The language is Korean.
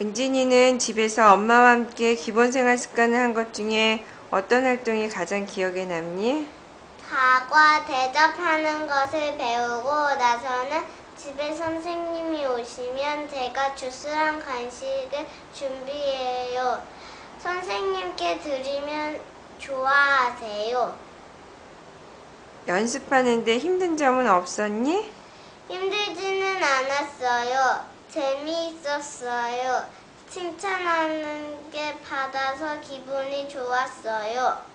은진이는 집에서 엄마와 함께 기본 생활 습관을 한 것 중에 어떤 활동이 가장 기억에 남니? 다과 대접하는 것을 배우고 나서는 집에 선생님이 오시면 제가 주스랑 간식을 준비해요. 선생님께 드리면 좋아하세요. 연습하는데 힘든 점은 없었니? 힘들 않았어요. 재미있었어요. 칭찬하는 게 받아서 기분이 좋았어요.